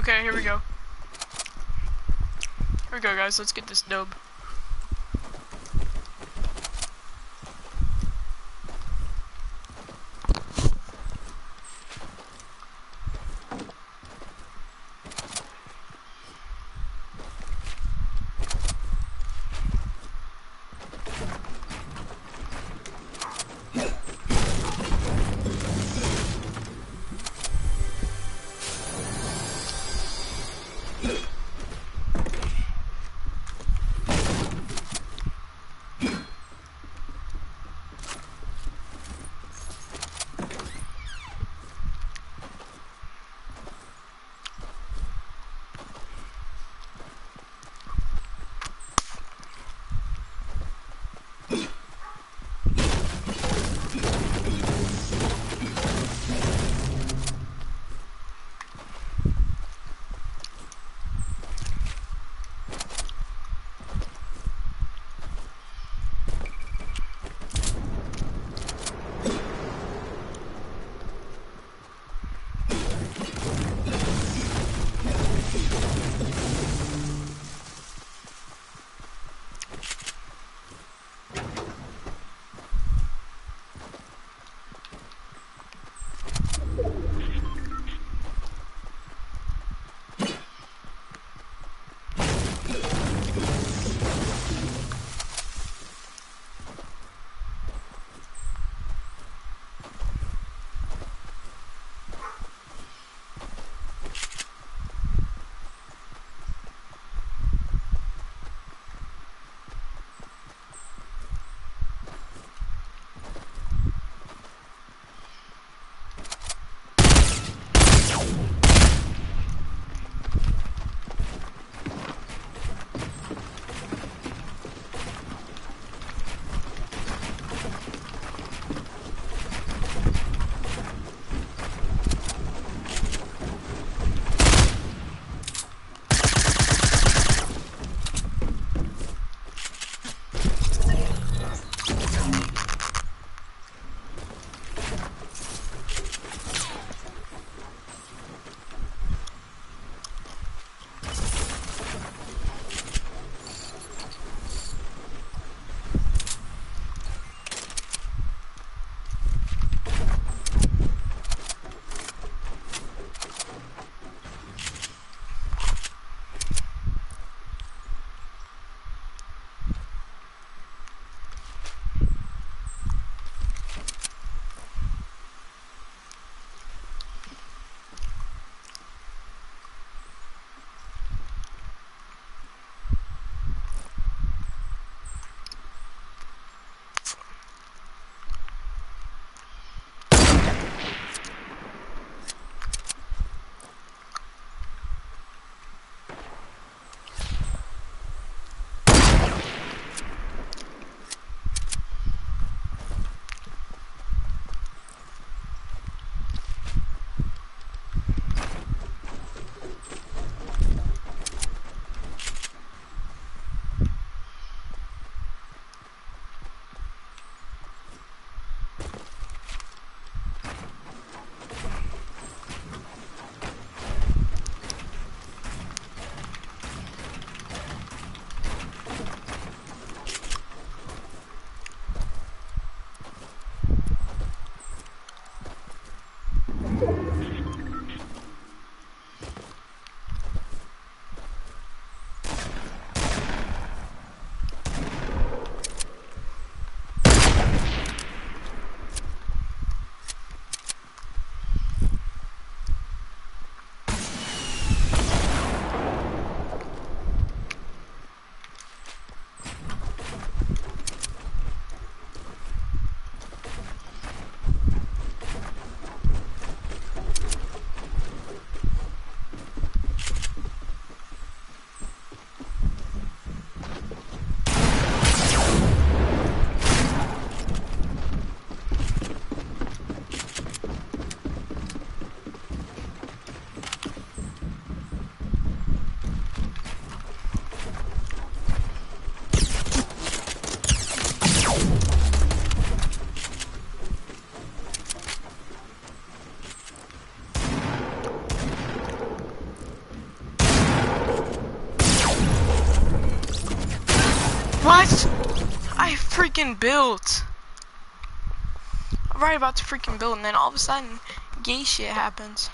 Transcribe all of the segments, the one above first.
Okay, here we go. Here we go, guys. Let's get this dub. Freaking built. Right about to freaking build, and then all of a sudden, gay shit happens.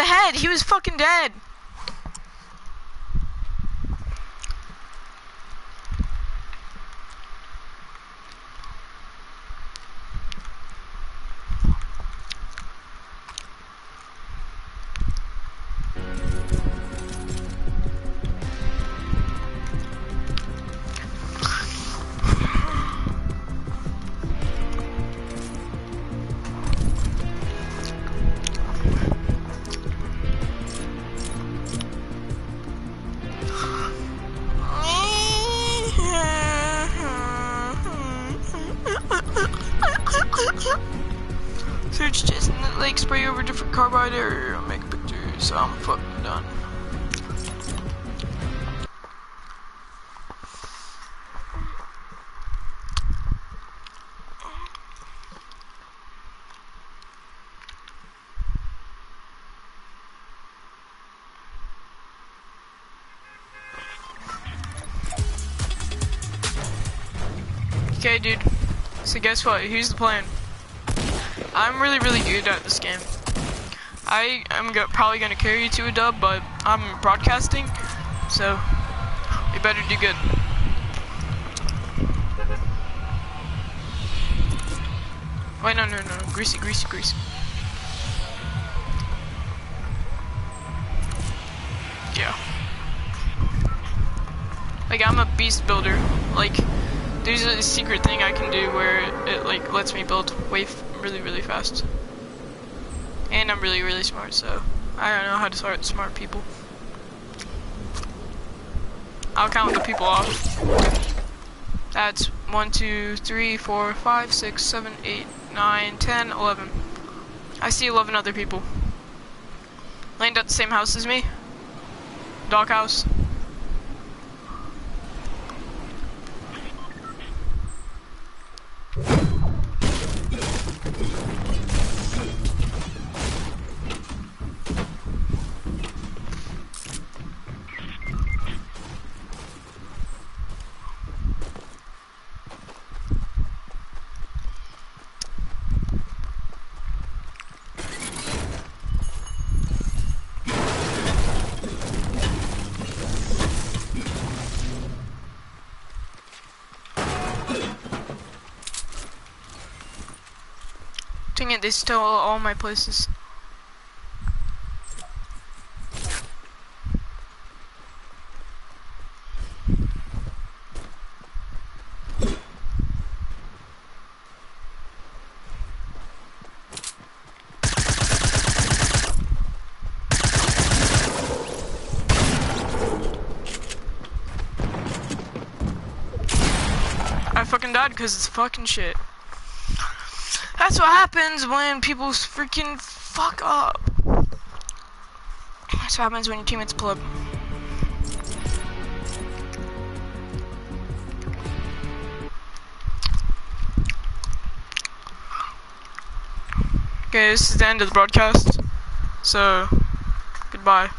The head. He was fucking dead. Spray over different carbide area, make pictures. I'm fucking done. Okay, dude. So guess what? Here's the plan. I'm really, really good at this game. I am go probably gonna carry you to a dub, but I'm broadcasting, so we better do good. Wait, no, no, no, greasy, greasy, greasy. Yeah. Like I'm a beast builder. Like there's a secret thing I can do where it, like lets me build way really really fast. And I'm really really smart, so I don't know how to start smart people. I'll count the people off. That's one, two, three, four, five, six, seven, eight, nine, ten, eleven. I see 11 other people. Land at the same house as me. Doghouse. Dang it, they stole all my places. I fucking died because it's fucking shit. That's what happens when people freaking fuck up. That's what happens when your teammates pull up. Okay, this is the end of the broadcast. So, goodbye.